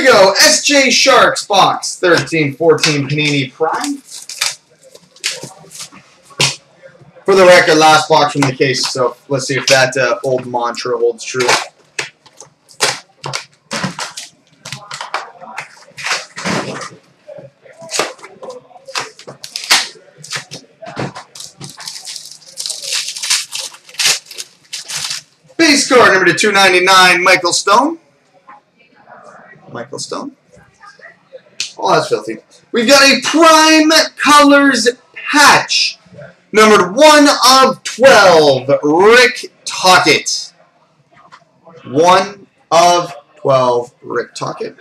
we go. SJ Sharks box 13 14 Panini Prime. For the record, last box from the case, so let's see if that uh, old mantra holds true. Base card number to 299, Michael Stone. Michael Stone. Oh, that's filthy. We've got a Prime Colors patch. Numbered 1 of 12, Rick Tocchet. 1 of 12, Rick Tocchet.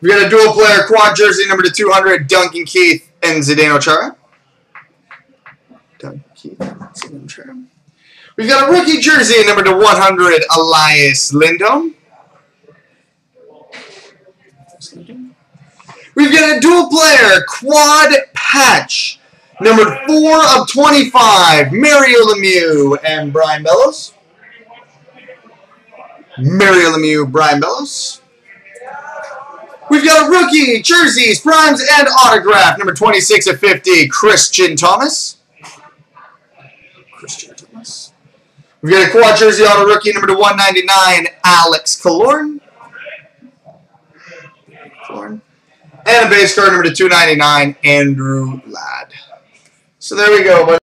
We've got a dual player quad jersey number to 200, Duncan Keith and Zdeno Chara. Duncan Keith, Zdeno Chara. We've got a rookie jersey number to 100, Elias Lindholm. We've got a dual player quad patch. Number 4 of 25, Mario Lemieux and Brian Bellows. Mario Lemieux, Brian Bellows. We've got a rookie, jerseys, primes, and autograph. Number 26 of 50, Christian Thomas. Christian Thomas. We've got a quad jersey auto rookie, number to 199, Alex Killorn. Killorn. And a base card number to 299, Andrew Ladd. So there we go.